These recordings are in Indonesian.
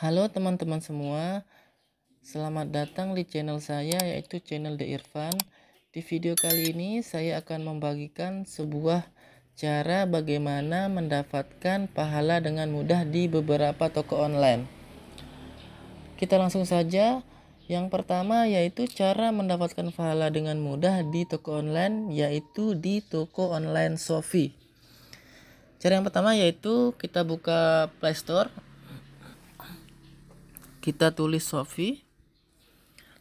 Halo teman-teman semua, selamat datang di channel saya yaitu channel The Irfan. Di video kali ini saya akan membagikan sebuah cara bagaimana mendapatkan pahala dengan mudah di beberapa toko online. Kita langsung saja. Yang pertama yaitu cara mendapatkan pahala dengan mudah di toko online yaitu di toko online Shopee. Cara yang pertama yaitu kita buka Play Store kita tulis Sofi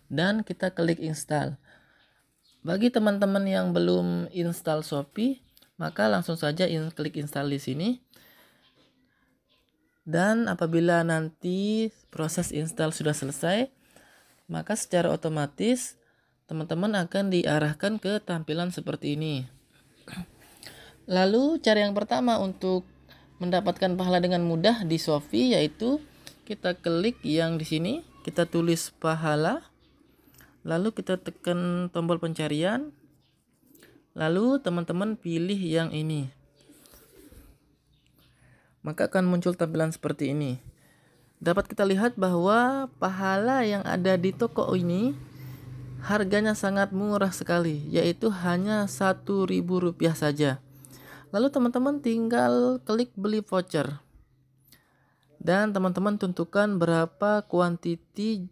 dan kita klik install. Bagi teman-teman yang belum install Shopee, maka langsung saja in, klik install di sini. Dan apabila nanti proses install sudah selesai, maka secara otomatis teman-teman akan diarahkan ke tampilan seperti ini. Lalu cara yang pertama untuk mendapatkan pahala dengan mudah di Shopee yaitu kita klik yang di sini kita tulis pahala lalu kita tekan tombol pencarian lalu teman-teman pilih yang ini. Maka akan muncul tampilan seperti ini. Dapat kita lihat bahwa pahala yang ada di toko ini harganya sangat murah sekali yaitu hanya ribu rupiah saja. Lalu teman-teman tinggal klik beli voucher dan teman-teman tentukan berapa kuantiti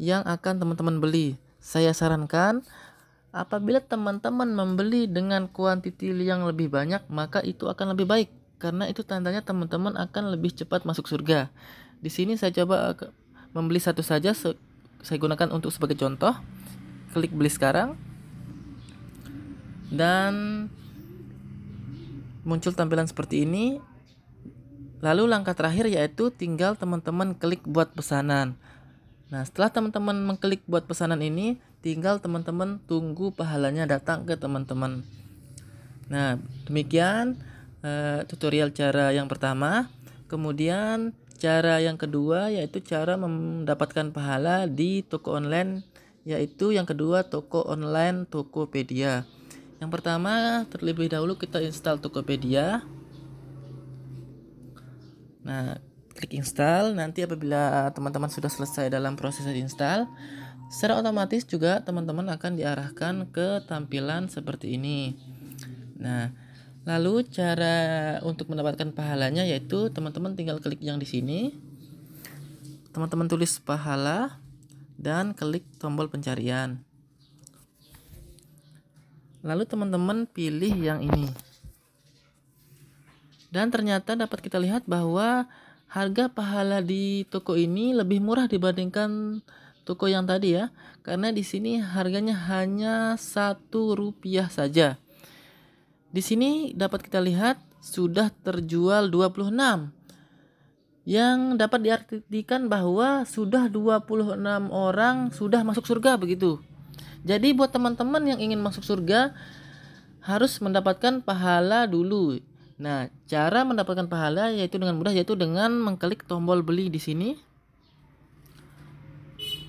yang akan teman-teman beli. Saya sarankan apabila teman-teman membeli dengan kuantiti yang lebih banyak, maka itu akan lebih baik karena itu tandanya teman-teman akan lebih cepat masuk surga. Di sini saya coba membeli satu saja saya gunakan untuk sebagai contoh. Klik beli sekarang. Dan muncul tampilan seperti ini Lalu langkah terakhir yaitu tinggal teman-teman klik buat pesanan. Nah, setelah teman-teman mengklik buat pesanan ini, tinggal teman-teman tunggu pahalanya datang ke teman-teman. Nah, demikian uh, tutorial cara yang pertama. Kemudian cara yang kedua yaitu cara mendapatkan pahala di toko online yaitu yang kedua toko online Tokopedia. Yang pertama terlebih dahulu kita install Tokopedia. Nah, klik install. Nanti apabila teman-teman sudah selesai dalam proses install, secara otomatis juga teman-teman akan diarahkan ke tampilan seperti ini. Nah, lalu cara untuk mendapatkan pahalanya yaitu teman-teman tinggal klik yang di sini. Teman-teman tulis pahala dan klik tombol pencarian. Lalu teman-teman pilih yang ini. Dan ternyata dapat kita lihat bahwa harga pahala di toko ini lebih murah dibandingkan toko yang tadi ya. Karena di sini harganya hanya satu rupiah saja. Di sini dapat kita lihat sudah terjual 26 yang dapat diartikan bahwa sudah 26 orang sudah masuk surga begitu. Jadi buat teman-teman yang ingin masuk surga harus mendapatkan pahala dulu Nah, cara mendapatkan pahala yaitu dengan mudah yaitu dengan mengklik tombol beli di sini.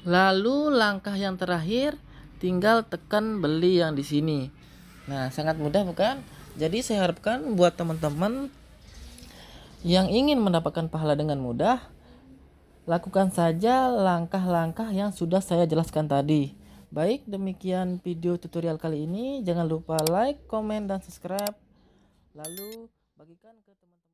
Lalu langkah yang terakhir tinggal tekan beli yang di sini. Nah, sangat mudah bukan? Jadi saya harapkan buat teman-teman yang ingin mendapatkan pahala dengan mudah, lakukan saja langkah-langkah yang sudah saya jelaskan tadi. Baik, demikian video tutorial kali ini. Jangan lupa like, komen, dan subscribe. Lalu bagikan ke teman-teman